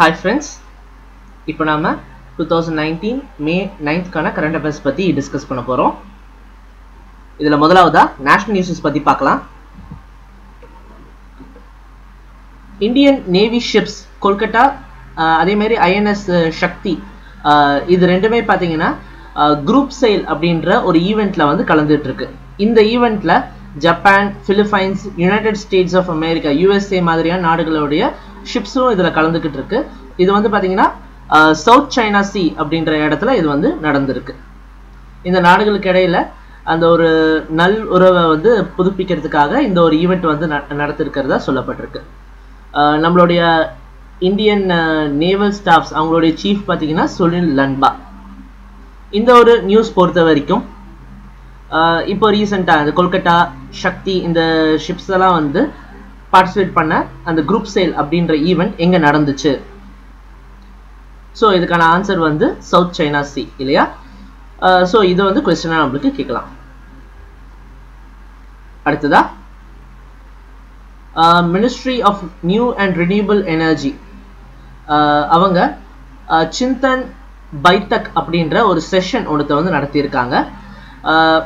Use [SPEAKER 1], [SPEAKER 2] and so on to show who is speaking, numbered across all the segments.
[SPEAKER 1] Hi friends இப்போ நாம two thousand nineteen May நைன்த்க்கான கரண்ட் அஃபேர்ஸ் பற்றி டிஸ்கஸ் பண்ண போகிறோம் இதில் முதலாவதா நேஷ்னல் நியூஸஸ் பற்றி பார்க்கலாம். இந்தியன் நேவி ஷிப்ஸ் கொல்கட்டா அதேமாரி ஐஎன்எஸ் சக்தி இது ரெண்டுமே பார்த்தீங்கன்னா குரூப் செயல் அப்படின்ற ஒரு ஈவெண்ட்டில் வந்து கலந்துட்டு இந்த ஈவெண்ட்டில் Japan Philippines United States of America USA மாதிரியான நாடுகளுடைய ஷிப்ஸும் இதில் கலந்துக்கிட்டு இருக்கு இது வந்து பார்த்தீங்கன்னா சவுத் சைனா சி அப்படின்ற இடத்துல இது வந்து நடந்திருக்கு. இந்த நாடுகளுக்கு இடையில அந்த ஒரு நல் உறவை வந்து புதுப்பிக்கிறதுக்காக இந்த ஒரு ஈவெண்ட் வந்து ந- நடத்திருக்கிறதா சொல்லப்பட்டிருக்கு. நம்மளுடைய இந்தியன் நேவல் ஸ்டாஃப்ஸ் அவங்களுடைய சீஃப் பார்த்தீங்கன்னா சுனில் லன்பா இந்த ஒரு நியூஸ் பொறுத்த வரைக்கும் இப்போ ரீசெண்டாக இந்த கொல்கட்டா சக்தி இந்த ஷிப்ஸ் எல்லாம் வந்து பார்ட்டிசிபேட் பண்ண அந்த குரூப் சேல் அப்படின்ற ஈவெண்ட் எங்கே நடந்துச்சு? ஸோ இதுக்கான ஆன்சர் வந்து சவுத் சைனா சி இல்லையா? Uh, ஸோ இது வந்து கொஸ்டினாக நம்மளுக்கு கேட்கலாம். அடுத்ததா? Ministry of new and renewable energy அவங்க uh, சிந்தன் பைத்தக் அப்படின்ற ஒரு செஷன் ஒன்றத்தை வந்து நடத்தியிருக்காங்க. Uh,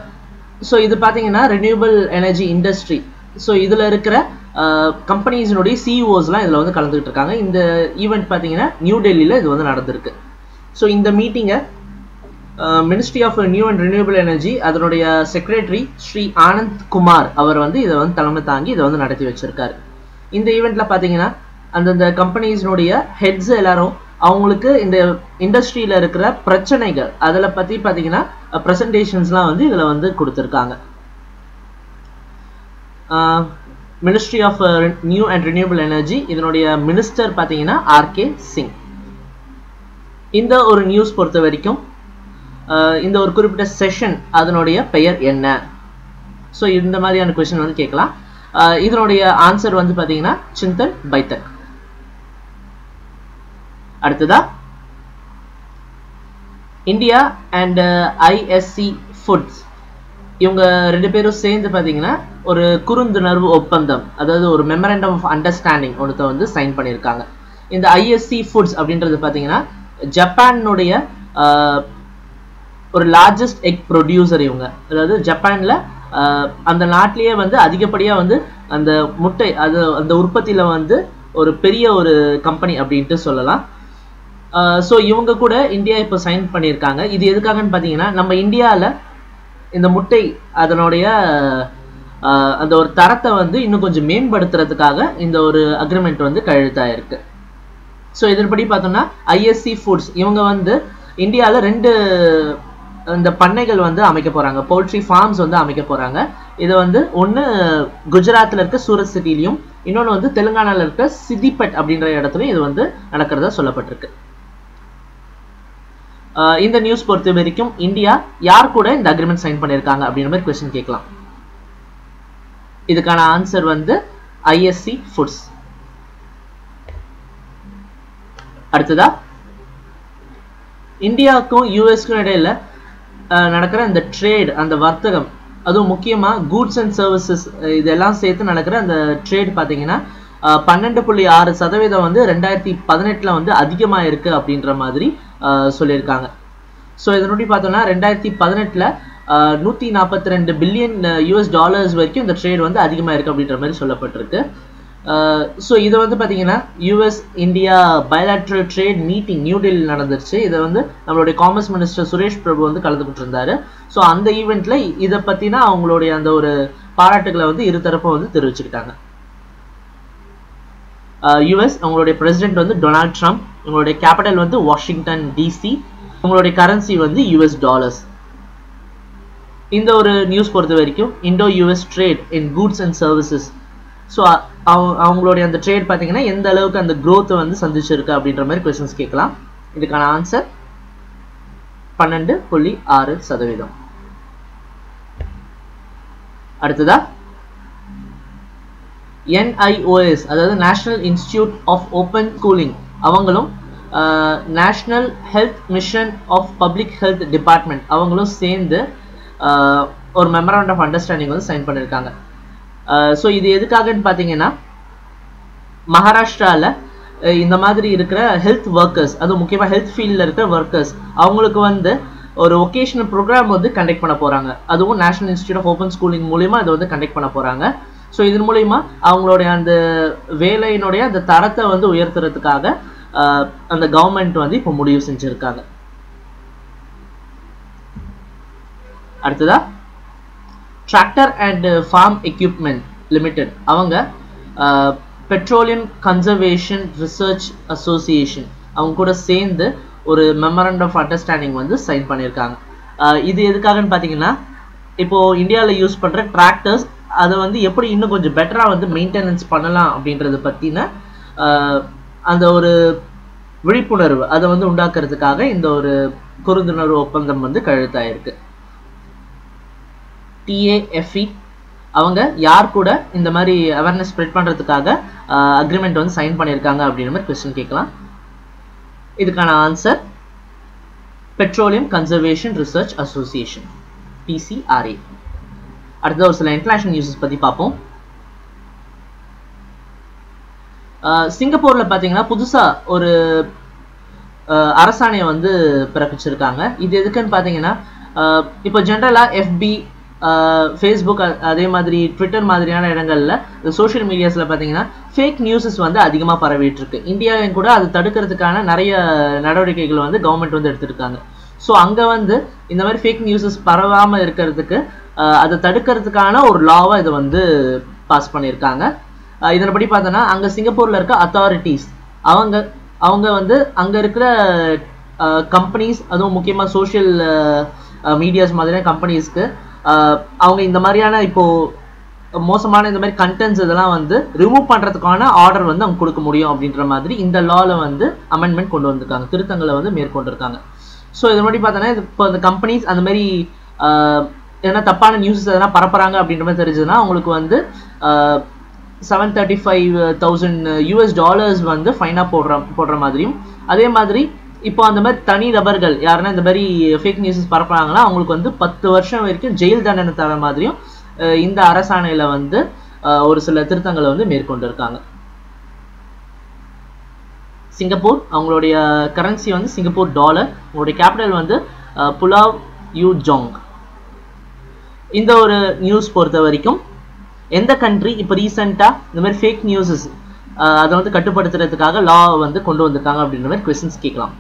[SPEAKER 1] ஸோ இது பார்த்தீங்கன்னா ரினியூபிள் எனர்ஜி இண்டஸ்ட்ரி ஸோ இதில் இருக்கிற கம்பெனிஸினுடைய சிஇஓஸ்லாம் இதில் வந்து கலந்துக்கிட்டு இருக்காங்க. இந்த ஈவெண்ட் பார்த்தீங்கன்னா நியூ டெல்லியில் இது வந்து நடந்திருக்கு. ஸோ இந்த மீட்டிங்கை ministry of new and renewable energy அதனுடைய செக்ரட்டரி ஸ்ரீ ஆனந்த் குமார் அவர் வந்து இதை வந்து தலைமை தாங்கி இதை வந்து நடத்தி வச்சிருக்காரு. இந்த ஈவெண்ட்டில் பார்த்தீங்கன்னா அந்தந்த கம்பெனிஸினுடைய ஹெட்ஸ் எல்லாரும் அவங்களுக்கு இந்த இண்டஸ்ட்ரியில் இருக்கிற பிரச்சனைகள் அதில் பற்றி பார்த்தீங்கன்னா ப்ரெசன்டேஷன்ஸ்லாம் வந்து இதில் வந்து கொடுத்துருக்காங்க. Ministry of new and renewable energy இதனுடைய மினிஸ்டர் பார்த்தீங்கன்னா ஆர்கே சிங் இந்த ஒரு நியூஸ் பொறுத்த வரைக்கும் இந்த ஒரு குறிப்பிட்ட செஷன் அதனுடைய பெயர் என்ன? ஸோ இந்த மாதிரியான கொஸ்டின் வந்து கேட்கலாம். இதனுடைய ஆன்சர் வந்து பார்த்தீங்கன்னா சிந்தன் பைத்தக் அடுத்ததா? இந்தியா அண்ட் ஐஎஸ்சி ஃபுட்ஸ் இவங்க ரெண்டு பேரும் சேர்ந்து பார்த்தீங்கன்னா ஒரு குறுந்துணர்வு ஒப்பந்தம் அதாவது ஒரு மெமரண்டம் ஆஃப் அண்டர்ஸ்டாண்டிங் ஒன்றத்தை வந்து சைன் பண்ணியிருக்காங்க இந்த ஐஎஸ்சி ஃபுட்ஸ் அப்படின்றது பார்த்தீங்கன்னா ஜப்பானுடைய ஒரு லார்ஜஸ்ட் எக் ப்ரொடியூசர் இவங்க. அதாவது ஜப்பானில் அந்த நாட்டிலேயே வந்து அதிகப்படியாக வந்து அந்த முட்டை அது அந்த உற்பத்தியில் வந்து ஒரு பெரிய ஒரு கம்பெனி அப்படின்ட்டு சொல்லலாம். ஸோ இவங்க கூட இந்தியா இப்போ சைன் பண்ணியிருக்காங்க இது எதுக்காகன்னு பார்த்தீங்கன்னா நம்ம இந்தியாவில் இந்த முட்டை அதனுடைய அந்த ஒரு தரத்தை வந்து இன்னும் கொஞ்சம் மேம்படுத்துறதுக்காக இந்த ஒரு அக்ரிமெண்ட் வந்து கையெழுத்தாயிருக்கு ஸோ இதன்படி பார்த்தோம்னா ஐஎஸ்சி ஃபுட்ஸ் இவங்க வந்து இந்தியாவில் ரெண்டு இந்த பண்ணைகள் வந்து அமைக்க போகிறாங்க போல்ட்ரி ஃபார்ம்ஸ் வந்து அமைக்க போகிறாங்க இது வந்து ஒன்று குஜராத்தில் இருக்க சூரத் சிட்டிலையும் இன்னொன்று வந்து தெலுங்கானாவில் இருக்க சிதிபட் அப்படின்ற இடத்துலையும் இது வந்து நடக்கிறதா சொல்லப்பட்டிருக்கு. இந்த நியூஸ் பொறுத்த வரைக்கும் இந்தியா யார் கூட இந்த அக்ரிமெண்ட் சைன் பண்ணியிருக்காங்க அப்படின்ற மாதிரி கொஸ்டின் கேட்கலாம். இதுக்கான ஆன்சர் வந்து ஐஎஸ்சி ஃபுட்ஸ் அடுத்ததா? இந்தியாவுக்கும் யூஎஸ்க்கும் இடையில நடக்கிற இந்த ட்ரேட் அந்த வர்த்தகம் அதுவும் முக்கியமாக கூட்ஸ் அண்ட் சர்வீசஸ் இதெல்லாம் சேர்த்து நடக்கிற அந்த ட்ரேட் பார்த்தீங்கன்னா பன்னெண்டு புள்ளி ஆறு சதவீதம் வந்து ரெண்டாயிரத்தி பதினெட்டில் வந்து அதிகமாக இருக்கு அப்படின்ற மாதிரி சொல்லியிருக்காங்க. ஸோ இதனுடைய பார்த்தோம்னா ரெண்டாயிரத்தி பதினெட்டில் நூற்றி நாற்பத்தி ரெண்டு பில்லியன் யூஎஸ் டாலர்ஸ் வரைக்கும் இந்த ட்ரேட் வந்து அதிகமாக இருக்குது அப்படின்ற மாதிரி சொல்லப்பட்டிருக்கு. ஸோ இது வந்து பார்த்தீங்கன்னா US India bilateral trade meeting New டெல்லியில் நடந்துருச்சு. இதை வந்து நம்மளுடைய காமர்ஸ் மினிஸ்டர் சுரேஷ் பிரபு வந்து கலந்துக்கிட்டு இருந்தாரு ஸோ அந்த ஈவெண்ட்டில் இதை பற்றினா அவங்களுடைய அந்த ஒரு பாராட்டுகளை வந்து இருதரப்பும் வந்து தெரிவிச்சுக்கிட்டாங்க. யூஎஸ் அவங்களுடைய பிரசிடென்ட் வந்து டொனால்ட் ட்ரம்ப் உங்களுடைய கேபிட்டல் வந்து வாஷிங்டன் டிசி உங்களுடைய கரன்சி வந்து யூஎஸ் டாலர்ஸ் இந்த ஒரு நியூஸ் பொறுத்த வரைக்கும் Indo US trade in goods and services so அவங்களுடைய அந்த ட்ரேட் பார்த்தீங்கன்னா எந்த அளவுக்கு அந்த க்ரோத்தை வந்து சந்திச்சிருக்கு அப்படின்ற மாதிரி கொஸ்டின்ஸ் கேட்கலாம். இதுக்கான ஆன்சர் பன்னெண்டு புள்ளி ஆறு சதவீதம். அடுத்ததா? என்ஐஓஎஸ் அதாவது national institute of open schooling அவங்களும் national health mission of public health department அவங்களும் சேர்ந்து ஒரு மெமரண்ட் ஆஃப் அண்டர்ஸ்டாண்டிங் வந்து சைன் பண்ணியிருக்காங்க ஸோ இது எதுக்காகன்னு பார்த்தீங்கன்னா மகாராஷ்டிராவில் இந்த மாதிரி இருக்கிற ஹெல்த் ஒர்க்கர்ஸ் அதுவும் முக்கியமாக ஹெல்த் ஃபீல்டில் இருக்கிற ஒர்க்கர்ஸ் அவங்களுக்கு வந்து ஒரு ஒகேஷனல் ப்ரோக்ராம் வந்து கண்டக்ட் பண்ண போகிறாங்க அதுவும் national institute of open schooling மூலிமா இதை வந்து கண்டக்ட் பண்ண போகிறாங்க ஸோ இதன் மூலிமா அவங்களுடைய அந்த வேலையினுடைய அந்த தரத்தை வந்து உயர்த்துறதுக்காக அந்த கவர்மெண்ட் வந்து இப்போ முடிவு செஞ்சுருக்காங்க. அடுத்ததா? Tractor and farm equipment limited அவங்க பெட்ரோலியம் கன்சர்வேஷன் ரிசர்ச் அசோசியேஷன் அவங்க கூட சேர்ந்து ஒரு மெமரண்ட் ஆஃப் அண்டர்ஸ்டாண்டிங் வந்து சைன் பண்ணியிருக்காங்க. Uh, இது எதுக்காகன்னு பார்த்தீங்கன்னா இப்போது இந்தியாவில் யூஸ் பண்ணுற டிராக்டர்ஸ் அதை வந்து எப்படி இன்னும் கொஞ்சம் பெட்டராக வந்து மெயின்டெனன்ஸ் பண்ணலாம் அப்படின்றத பற்றின uh, அந்த ஒரு விழிப்புணர்வு அதை வந்து உண்டாக்குறதுக்காக இந்த ஒரு குறுந்துணர்வு ஒப்பந்தம் வந்து கழுத்தாயிருக்கு. டிஏஎஃப்இ அவங்க யார் கூட இந்த மாதிரி அவேர்னஸ் ஸ்ப்ரெட் பண்ணுறதுக்காக அக்ரிமெண்ட் வந்து சைன் பண்ணியிருக்காங்க அப்படின்ற மாதிரி கொஸ்டின் கேட்கலாம். இதுக்கான answer petroleum conservation research association PCRA அடுத்த ஒரு சில இன்டர்நேஷனல் நியூஸஸ் பற்றி பார்ப்போம். சிங்கப்பூரில் பார்த்தீங்கன்னா புதுசாக ஒரு அரசாணையை வந்து பிறப்பிச்சிருக்காங்க. இது எதுக்குன்னு பார்த்தீங்கன்னா இப்போ ஜென்ரலாக எஃபி ஃபேஸ்புக் அதே மாதிரி ட்விட்டர் மாதிரியான இடங்கள்ல சோஷியல் மீடியாஸில் பார்த்தீங்கன்னா ஃபேக் நியூஸஸ் வந்து அதிகமாக பரவிட்டுருக்கு. இந்தியாவையும் கூட அது தடுக்கிறதுக்கான நிறைய நடவடிக்கைகள் வந்து கவர்மெண்ட் வந்து எடுத்திருக்காங்க. ஸோ அங்கே வந்து இந்த மாதிரி ஃபேக் நியூஸஸ் பரவாமல் இருக்கிறதுக்கு அதை தடுக்கிறதுக்கான ஒரு லாவை இதை வந்து பாஸ் பண்ணியிருக்காங்க. அஹ் இதன்படி பார்த்தோன்னா அங்கே சிங்கப்பூரில் இருக்க அத்தாரிட்டிஸ் அவங்க அவங்க வந்து அங்கே இருக்கிற கம்பெனிஸ் அதுவும் முக்கியமாக சோஷியல் மீடியாஸ் மாதிரியான கம்பெனிஸ்க்கு அவங்க இந்த மாதிரியான இப்போது மோசமான இந்த மாதிரி கண்டென்ட்ஸ் இதெல்லாம் வந்து ரிமூவ் பண்ணுறதுக்கான ஆர்டர் வந்து அவங்க கொடுக்க முடியும் அப்படின்ற மாதிரி இந்த லாவில் வந்து அமெண்ட்மெண்ட் கொண்டு வந்திருக்காங்க. திருத்தங்களை வந்து மேற்கொண்டிருக்காங்க. ஸோ இது மாதிரி பார்த்தோன்னா இது இப்போ இந்த கம்பெனிஸ் அந்த மாதிரி எதனா தப்பான நியூஸஸ் எதனா பரப்புறாங்க அப்படின்ற மாதிரி தெரிஞ்சதுன்னா அவங்களுக்கு வந்து seven thirty five thousand US dollars வந்து ஃபைனாக போடுற போடுற மாதிரியும் அதே மாதிரி இப்போ அந்த மாதிரி தனி நபர்கள் யாருன்னா இந்த மாதிரி ஃபேக் நியூஸஸ் பரப்புறாங்கன்னா அவங்களுக்கு வந்து பத்து வருஷம் வரைக்கும் ஜெயில் தண்டனை தர மாதிரியும் இந்த அரசாணையில் வந்து ஒரு சில திருத்தங்களை வந்து மேற்கொண்டிருக்காங்க. சிங்கப்பூர் அவங்களுடைய கரன்சி வந்து சிங்கப்பூர் டாலர் அவங்களுடைய கேபிட்டல் வந்து புலாவ் யூ ஜோங் இந்த ஒரு நியூஸ் பொறுத்த வரைக்கும் எந்த கண்ட்ரி இப்போ ரீசெண்டாக இந்த மாதிரி ஃபேக் நியூஸஸ் அதை வந்து கட்டுப்படுத்துறதுக்காக லா வந்து கொண்டு வந்திருக்காங்க அப்படின்ற மாதிரி கொஸ்டின்ஸ் கேட்கலாம்.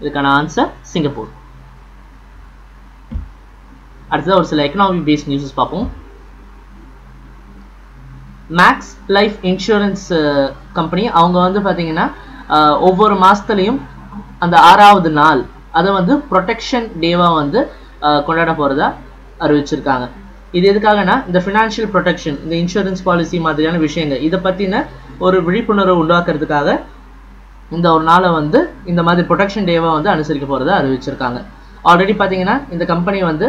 [SPEAKER 1] இதுக்கான ஆன்சர் சிங்கப்பூர். அடுத்ததாக ஒரு சில எக்கனாமிக் பேஸ்ட் நியூஸஸ் பார்ப்போம். மேக்ஸ் லைஃப் இன்சூரன்ஸ் கம்பெனி அவங்க வந்து பார்த்தீங்கன்னா uh, ஒவ்வொரு மாதத்துலேயும் அந்த ஆறாவது நாள் அதை வந்து ப்ரொடெக்ஷன் டேவாக வந்து uh, கொண்டாட போகிறதா அறிவிச்சிருக்காங்க. இது எதுக்காகனா இந்த ஃபினான்ஷியல் ப்ரொடெக்ஷன் இந்த இன்சூரன்ஸ் பாலிசி மாதிரியான விஷயங்கள் இதை பற்றின ஒரு விழிப்புணர்வு உண்டாக்குறதுக்காக இந்த ஒரு நாளை வந்து இந்த மாதிரி ப்ரொடெக்ஷன் டேவாக வந்து அனுசரிக்க போகிறத அறிவிச்சிருக்காங்க. ஆல்ரெடி பார்த்தீங்கன்னா இந்த கம்பெனி வந்து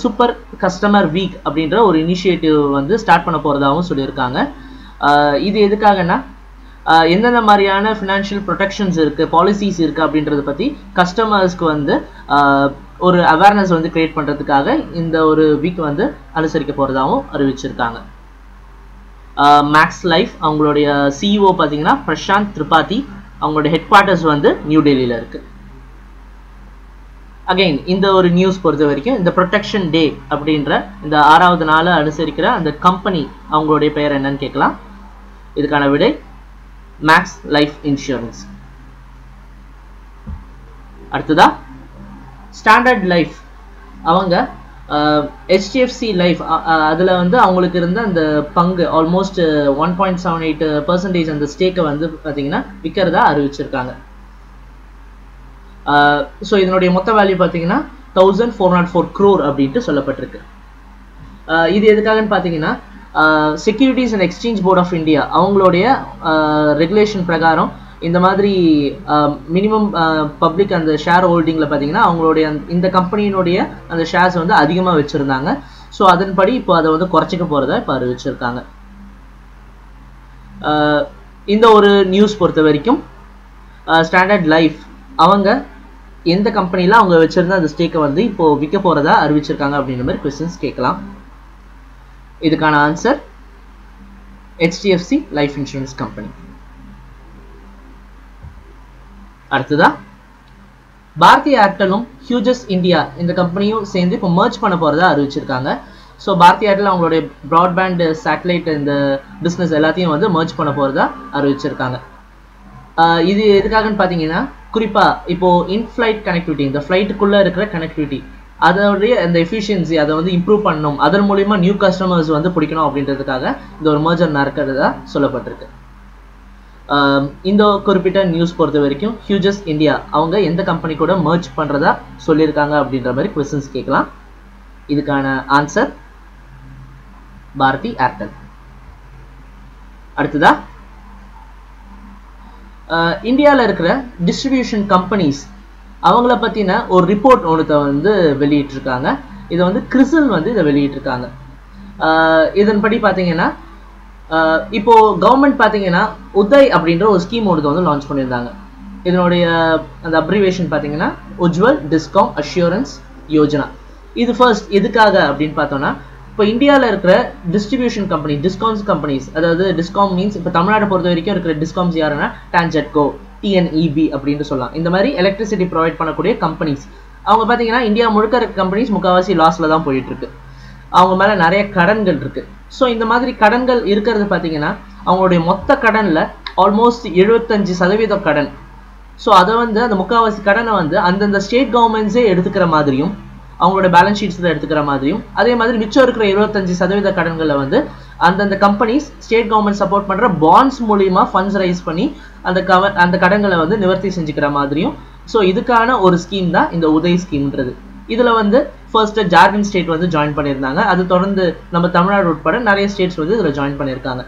[SPEAKER 1] சூப்பர் கஸ்டமர் வீக் அப்படின்ற ஒரு இனிஷியேட்டிவ் வந்து ஸ்டார்ட் பண்ண போகிறதாகவும் சொல்லியிருக்காங்க. இது எதுக்காகன்னா எந்தெந்த மாதிரியான ஃபினான்ஷியல் ப்ரொடெக்ஷன்ஸ் இருக்குது பாலிசிஸ் இருக்குது அப்படின்றத பற்றி கஸ்டமர்ஸ்க்கு வந்து ஒரு அவேர்னஸ் வந்து கிரியேட் பண்ணுறதுக்காக இந்த ஒரு வீக் வந்து அனுசரிக்க போகிறதாகவும் அறிவிச்சிருக்காங்க. மேக்ஸ் லைஃப் அவங்களுடைய சிஇஓ பார்த்தீங்கன்னா பிரசாந்த் திரிபாதி அவங்களுடைய ஹெட் குவார்ட்டர்ஸ் வந்து நியூ டெல்லியில் இருக்குது அகெயின் இந்த ஒரு நியூஸ் பொறுத்த வரைக்கும் இந்த ப்ரொடெக்ஷன் டே அப்படின்ற இந்த ஆறாவது நாளை அனுசரிக்கிற அந்த கம்பெனி அவங்களுடைய பெயர் என்னன்னு கேட்கலாம். இதுக்கான விடை மேக்ஸ் லைஃப் இன்சூரன்ஸ் அடுத்ததா ஸ்டாண்டர்ட் லைஃப் அவங்க ஹெச்டிஎஃப்சி லைஃப் அதில் வந்து அவங்களுக்கு இருந்த அந்த பங்கு almost one point seven eight percentage அந்த ஸ்டேக்கை வந்து பார்த்தீங்கன்னா விற்கிறதா அறிவிச்சிருக்காங்க. ஸோ இதனுடைய மொத்த வேல்யூ பார்த்தீங்கன்னா thousand four naught four crore அப்படின்ட்டு சொல்லப்பட்டிருக்கு. இது எதுக்காகன்னு பார்த்தீங்கன்னா securities and exchange board of India அவங்களுடைய ரெகுலேஷன் பிரகாரம் இந்த மாதிரி மினிமம் பப்ளிக் அந்த ஷேர் ஹோல்டிங்கில் பார்த்தீங்கன்னா அவங்களுடைய இந்த கம்பெனியினுடைய அந்த ஷேர்ஸ் வந்து அதிகமாக வச்சுருந்தாங்க. ஸோ அதன்படி இப்போ அதை வந்து குறைச்சிக்க போகிறதா இப்போ அறிவிச்சிருக்காங்க. இந்த ஒரு நியூஸ் பொறுத்த வரைக்கும் ஸ்டாண்டர்ட் லைஃப் அவங்க எந்த கம்பெனியில் அவங்க வச்சிருந்த அந்த ஸ்டேக்கை வந்து இப்போ விற்க போகிறதா அறிவிச்சிருக்காங்க அப்படின்ற மாதிரி கொஸ்டின்ஸ் கேட்கலாம். இதுக்கான answer HDFC Life Insurance company அடுத்ததா? பாரதி ஏர்டெலும் ஹியூஜஸ் இந்தியா இந்த கம்பெனியும் சேர்ந்து இப்போ மர்ச் பண்ண போகிறதா அறிவிச்சிருக்காங்க. ஸோ பாரதி ஏர்டெல் அவங்களுடைய ப்ராட்பேண்ட் சேட்டலைட் இந்த பிஸ்னஸ் எல்லாத்தையும் வந்து மர்ச் பண்ண போகிறதா அறிவிச்சிருக்காங்க. இது எதுக்காகன்னு பார்த்தீங்கன்னா குறிப்பாக இப்போ இன்ஃப்ளைட் கனெக்டிவிட்டி இந்த ஃப்ளைட்டுக்குள்ளே இருக்கிற கனெக்டிவிட்டி அதனுடைய அந்த எஃபிஷியன்சி அதை வந்து இம்ப்ரூவ் பண்ணணும். அதன் மூலிமா நியூ கஸ்டமர்ஸ் வந்து பிடிக்கணும் அப்படின்றதுக்காக இந்த ஒரு மர்ஜர் நடக்கிறதா சொல்லப்பட்டிருக்கு. இந்த குறிப்பிட்ட நியூஸ் பொறுத்த வரைக்கும் ஹியூஜஸ் இந்தியா அவங்க எந்த கம்பெனி கூட மர்ச் பண்ணுறதா சொல்லியிருக்காங்க அப்படின்ற மாதிரி கொஸ்டின்ஸ் கேட்கலாம். இதுக்கான ஆன்சர் பாரதி ஏர்டெல் அடுத்ததா? இந்தியாவில் இருக்கிற டிஸ்ட்ரிபியூஷன் கம்பெனிஸ் அவங்கள பற்றின ஒரு ரிப்போர்ட் ஒன்றத்தை வந்து வெளியிட்டிருக்காங்க. இதை வந்து கிறிசல் வந்து இதை வெளியிட்டிருக்காங்க. இதன்படி பார்த்தீங்கன்னா இப்போ கவர்மெண்ட் பார்த்தீங்கன்னா உதய் அப்படின்ற ஒரு ஸ்கீம் ஒன்று வந்து லான்ச் பண்ணியிருந்தாங்க. இதனுடைய அந்த அப்ரிவேஷன் பார்த்தீங்கன்னா உஜ்வல் டிஸ்காம் அஷ்யூரன்ஸ் யோஜனா. இது ஃபர்ஸ்ட் எதுக்காக அப்படின்னு பார்த்தோம்னா இப்போ இந்தியாவில் இருக்கிற டிஸ்ட்ரிபியூஷன் கம்பெனி டிஸ்கவுண்ட்ஸ் கம்பெனிஸ் அதாவது டிஸ்காம் மீன்ஸ் இப்போ தமிழ்நாட்டை பொறுத்த வரைக்கும் இருக்கிற டிஸ்காம்ஸ் யாருன்னா டான்ஜெட்கோ டிஎன்இபி அப்படின்னு சொல்லலாம். இந்த மாதிரி எலக்ட்ரிசிட்டி ப்ரொவைட் பண்ணக்கூடிய கம்பெனிஸ் அவங்க பார்த்தீங்கன்னா இந்தியா முழுக்க இருக்க கம்பெனிஸ் முக்கால்வாசி லாஸில் தான் போயிட்டு இருக்கு. அவங்க மேலே நிறைய கடன்கள் இருக்கு. ஸோ இந்த மாதிரி கடன்கள் இருக்கிறது பார்த்தீங்கன்னா அவங்களுடைய மொத்த கடனில் ஆல்மோஸ்ட் எழுபத்தஞ்சு சதவீத கடன். ஸோ அதை வந்து அந்த முக்கால்வாசி கடனை வந்து அந்தந்த ஸ்டேட் கவர்மெண்ட்ஸே எடுத்துக்கிற மாதிரியும் அவங்களோட பேலன்ஸ் ஷீட்ஸில் எடுத்துக்கிற மாதிரியும் அதே மாதிரி மிச்சம் இருக்கிற இருபத்தஞ்சு சதவீத கடன்களை வந்து அந்தந்த கம்பெனிஸ் ஸ்டேட் கவர்மெண்ட் சப்போர்ட் பண்ணுற பாண்ட்ஸ் மூலியமா ஃபண்ட்ஸ் ரைஸ் பண்ணி அந்த கவ அந்த கடன்களை வந்து நிவர்த்தி செஞ்சுக்கிற மாதிரியும். ஸோ இதுக்கான ஒரு ஸ்கீம் தான் இந்த உதய் ஸ்கீம்ன்றது இதில் வந்து ஃபர்ஸ்ட்டு ஜார்க்கண்ட் ஸ்டேட் வந்து ஜாயின் பண்ணியிருந்தாங்க. அது தொடர்ந்து நம்ம தமிழ்நாடு உட்பட நிறைய ஸ்டேட்ஸ் வந்து இதில் ஜாயின் பண்ணியிருக்காங்க.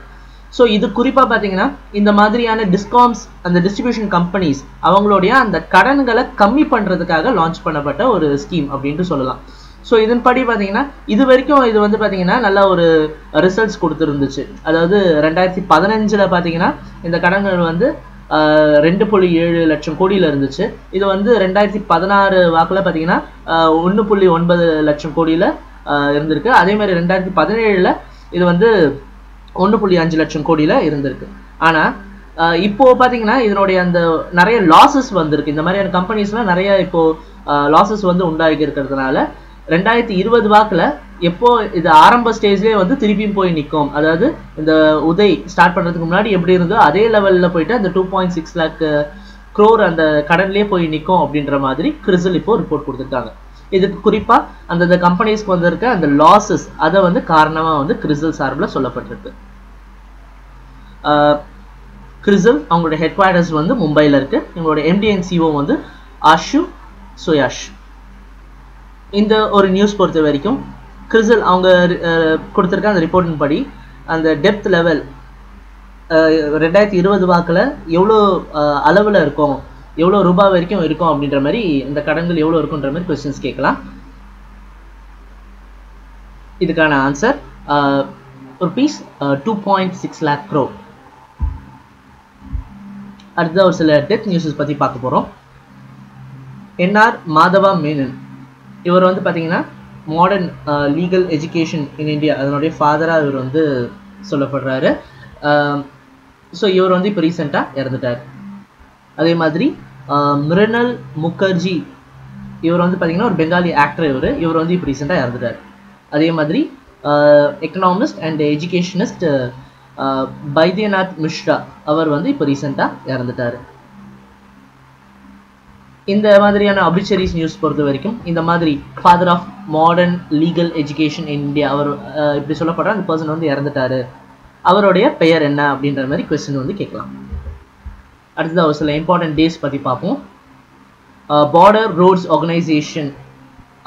[SPEAKER 1] ஸோ இது குறிப்பாக பார்த்தீங்கன்னா இந்த மாதிரியான டிஸ்காம்ஸ் அந்த டிஸ்ட்ரிபியூஷன் கம்பெனிஸ் அவங்களுடைய அந்த கடன்களை கம்மி பண்ணுறதுக்காக லான்ச் பண்ணப்பட்ட ஒரு ஸ்கீம் அப்படின்ட்டு சொல்லலாம். ஸோ இதன்படி பார்த்தீங்கன்னா இது வரைக்கும் இது வந்து பார்த்தீங்கன்னா நல்ல ஒரு ரிசல்ட்ஸ் கொடுத்துருந்துச்சு. அதாவது ரெண்டாயிரத்தி பதினஞ்சில் பார்த்தீங்கன்னா இந்த கடன்கள் வந்து ரெண்டு புள்ளி ஏழு லட்சம் கோடியில் இருந்துச்சு. இது வந்து ரெண்டாயிரத்தி பதினாறு வாக்கில் பார்த்தீங்கன்னா ஒன்று புள்ளி ஒன்பது லட்சம் கோடியில் இருந்திருக்கு. அதே மாதிரி ரெண்டாயிரத்தி பதினேழில் இது வந்து ஒன்று புள்ளி அஞ்சு லட்சம் கோடியில் இருந்திருக்கு. ஆனால் இப்போ பார்த்தீங்கன்னா இதனுடைய அந்த நிறைய லாசஸ் வந்திருக்கு. இந்த மாதிரியான கம்பெனிஸ்லாம் நிறைய இப்போ லாசஸ் வந்து உண்டாகி இருக்கிறதுனால ரெண்டாயிரத்தி இருபது வாக்கில் எப்போ இது ஆரம்ப ஸ்டேஜ்லேயே வந்து திருப்பியும் போய் நிற்கும் அதாவது இந்த உதய் ஸ்டார்ட் பண்ணுறதுக்கு முன்னாடி எப்படி இருந்தோ அதே லெவலில் போயிட்டு அந்த two point six lakh crore அந்த கடன்லேயே போய் நிற்கும் அப்படின்ற மாதிரி கிறிசல் இப்போ ரிப்போர்ட் கொடுத்துருக்காங்க. இதுக்கு குறிப்பாக அந்தந்த கம்பெனிஸ்க்கு வந்திருக்க அந்த லாஸஸ் அதை வந்து காரணமாக வந்து கிறிசல் சார்பில் சொல்லப்பட்டிருக்கு. கிறிசல் அவங்களோட ஹெட் குவார்டர்ஸ் வந்து மும்பையில் இருக்குது இவங்களோட எம்டிஎன்சிஓ வந்து ஆஷு சுயாஷ் இந்த ஒரு நியூஸ் பொறுத்த வரைக்கும் கிறிசல் அவங்க கொடுத்துருக்க அந்த ரிப்போர்ட்டின் படி அந்த டெப்த் லெவல் ரெண்டாயிரத்தி இருபது வாக்கில் எவ்வளோ அளவில் இருக்கும் எவ்வளோ ரூபாய் வரைக்கும் இருக்கும் அப்படின்ற மாதிரி இந்த கடன்கள் எவ்வளோ இருக்குன்ற மாதிரி கொஸ்டின்ஸ் கேட்கலாம். இதுக்கான answer rupees two point six lakh crore அடுத்த ஒரு சில டெத் நியூஸஸ் பற்றி பார்க்க போகிறோம் என்ஆர் மாதவா மேனன் இவர் வந்து பார்த்தீங்கன்னா modern legal education in India அதனுடைய ஃபாதராக இவர் வந்து சொல்லப்படுறாரு. Um, ஸோ இவர் வந்து இப்போ ரீசெண்டாக இறந்துட்டார். அதே மாதிரி um, மிருனல் முகர்ஜி இவர் வந்து பார்த்தீங்கன்னா ஒரு பெங்காலி ஆக்டர் இவர். இவர் வந்து இப்போ ரீசெண்டாக இறந்துட்டார். அதே மாதிரி economist and educationist Baidyanath Mishra அவர் வந்து இப்போ ரீசெண்டாக இறந்துட்டார். இந்த மாதிரியான அபிச்சரிஸ் நியூஸ் பொறுத்த வரைக்கும் இந்த மாதிரி father of modern legal education in India அவர் இப்படி சொல்லப்படுற அந்த பர்சன் வந்து இறந்துட்டாரு. அவருடைய பெயர் என்ன அப்படின்ற மாதிரி கொஸ்டின் வந்து கேட்கலாம். அடுத்தது ஒரு சில இம்பார்ட்டன்ட் டேஸ் பற்றி பார்ப்போம். பார்டர் ரோட்ஸ் ஆர்கனைசேஷன்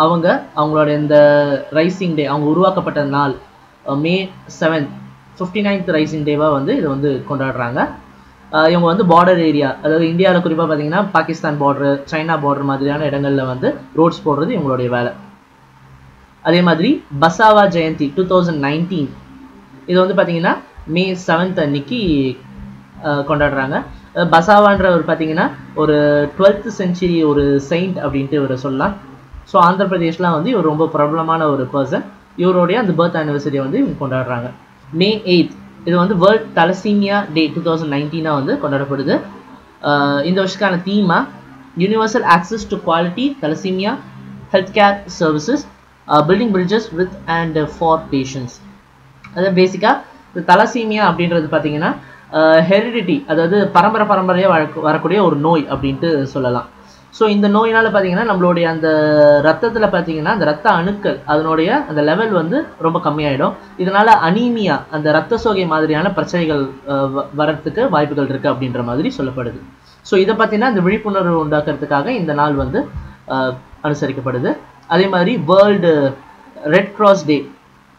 [SPEAKER 1] அவங்க அவங்களோட இந்த ரைசிங் டே அவங்க உருவாக்கப்பட்ட நாள் May seventh fifty ninth raising டேவாக வந்து இதை வந்து கொண்டாடுறாங்க. இவங்க வந்து பார்டர் ஏரியா அதாவது இந்தியாவில் குறிப்பாக பார்த்தீங்கன்னா பாகிஸ்தான் பார்டரு சைனா பார்டர் மாதிரியான இடங்களில் வந்து ரோட்ஸ் போடுறது இவங்களுடைய வேலை. அதே மாதிரி Basava Jayanti two thousand nineteen இது வந்து பார்த்தீங்கன்னா மே செவன்த் அன்னைக்கு கொண்டாடுறாங்க. பசாவான்றவர் பார்த்தீங்கன்னா ஒரு டுவெல்த் செஞ்சுரி ஒரு செயின்ட் அப்படின்ட்டு இவரை சொல்லலாம். ஸோ ஆந்திர பிரதேஷ்லாம் வந்து இவர் ரொம்ப பிரபலமான ஒரு பர்சன் இவருடைய அந்த பர்த் ஆனிவர்சரியை வந்து இவங்க கொண்டாடுறாங்க. மே எயித் இது வந்து world thalassemia day two thousand நைன்டீனாக வந்து கொண்டாடப்படுது. இந்த வருஷத்துக்கான தீமா universal access to quality thalassemia health care services building bridges with and for patients அதாவது பேசிக்காக இந்த தலசீமியா அப்படின்றது பார்த்தீங்கன்னா ஹெரிடிட்டி அதாவது பரம்பரை பரம்பரையாக வர வரக்கூடிய ஒரு நோய் அப்படின்ட்டு சொல்லலாம். ஸோ இந்த நோயினால் பார்த்தீங்கன்னா நம்மளுடைய அந்த ரத்தத்தில் பார்த்தீங்கன்னா அந்த ரத்த அணுக்கள் அதனுடைய அந்த லெவல் வந்து ரொம்ப கம்மியாயிடும். இதனால் அனீமியா அந்த ரத்த சோகை மாதிரியான பிரச்சனைகள் வரத்துக்கு வாய்ப்புகள் இருக்குது அப்படின்ற மாதிரி சொல்லப்படுது. ஸோ இதை பார்த்தீங்கன்னா இந்த விழிப்புணர்வு உண்டாக்குறதுக்காக இந்த நாள் வந்து அனுசரிக்கப்படுது. அதே மாதிரி வேர்ல்டு ரெட் கிராஸ் டே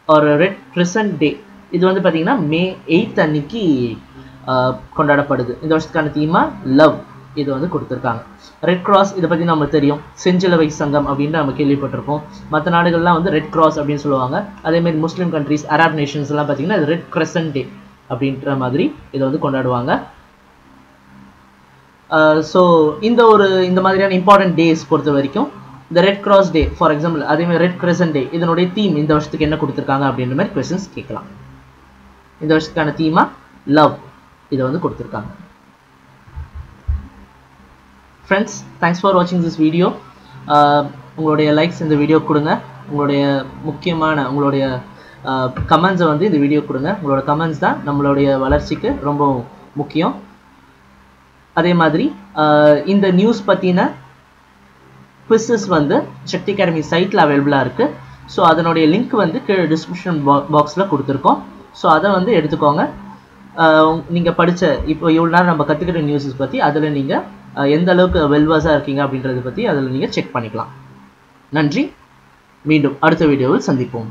[SPEAKER 1] ஒரு ரெட் கிறிசன்ட் டே இது வந்து பார்த்தீங்கன்னா மே எயித் அன்னைக்கு கொண்டாடப்படுது. இந்த வருஷத்துக்கான தீமா லவ் இது வந்து கொடுத்துருக்காங்க. ரெட் கிராஸ் இதை பற்றி நமக்கு தெரியும். செஞ்சிலவை சங்கம் அப்படின்னு நம்ம கேள்விப்பட்டிருப்போம். மற்ற நாடுகள்லாம் வந்து ரெட் கிராஸ் அப்படின்னு சொல்லுவாங்க. அதேமாதிரி முஸ்லீம் கண்ட்ரிஸ் அரப் நேஷன்ஸ்லாம் எல்லாம் பார்த்தீங்கன்னா இது ரெட் கிரசன்ட் டே அப்படின்ற மாதிரி இதை வந்து கொண்டாடுவாங்க. ஸோ இந்த ஒரு இந்த மாதிரியான இம்பார்ட்டன்ட் டேஸ் பொறுத்த வரைக்கும் இந்த red cross day for example அதேமாதிரி ரெட் கிரசன்ட் டே இதனுடைய தீம் இந்த வருஷத்துக்கு என்ன கொடுத்துருக்காங்க அப்படின்ற மாதிரி கொஸ்டின்ஸ் கேட்கலாம். இந்த வருஷத்துக்கான தீமாக லவ் இதை வந்து கொடுத்துருக்காங்க. ஃப்ரெண்ட்ஸ் தேங்க்ஸ் ஃபார் வாட்சிங் திஸ் வீடியோ உங்களுடைய லைக்ஸ் இந்த வீடியோ கொடுங்க. உங்களுடைய முக்கியமான உங்களுடைய uh, கமெண்ட்ஸை வந்து இந்த வீடியோ கொடுங்க. உங்களோட கமெண்ட்ஸ் தான் நம்மளுடைய வளர்ச்சிக்கு ரொம்ப முக்கியம். அதே மாதிரி uh, இந்த நியூஸ் பற்றின குவிஸஸ் வந்து சக்தி அகாடமி சைட்டில் அவைலபிளாக இருக்குது ஸோ அதனுடைய லிங்க் வந்து கீழே டிஸ்கிரிப்ஷன் பாக்ஸில் கொடுத்துருக்கோம். ஸோ அதை வந்து எடுத்துக்கோங்க. நீங்கள் படித்த இப்போ இவ்வளோ நேரம் நம்ம கற்றுக்கிட்ட நியூஸஸ் பற்றி அதில் நீங்கள் எந்த அளவுக்கு வெல்வாஸாக இருக்கீங்க அப்படின்றத பற்றி அதில் நீங்கள் செக் பண்ணிக்கலாம். நன்றி. மீண்டும் அடுத்த வீடியோவில் சந்திப்போம்.